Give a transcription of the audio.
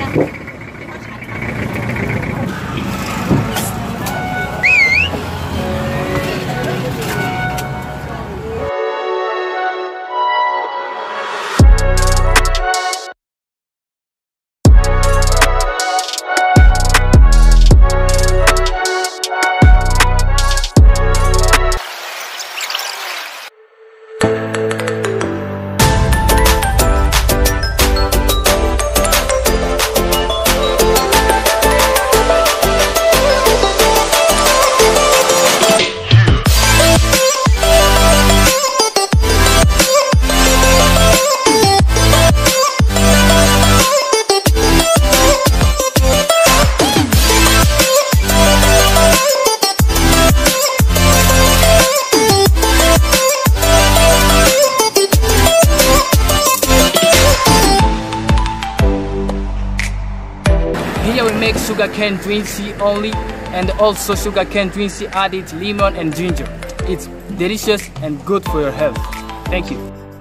นะ Here we make sugarcane drinksy only and also sugarcane drinksy added lemon and ginger. It's delicious and good for your health. Thank you.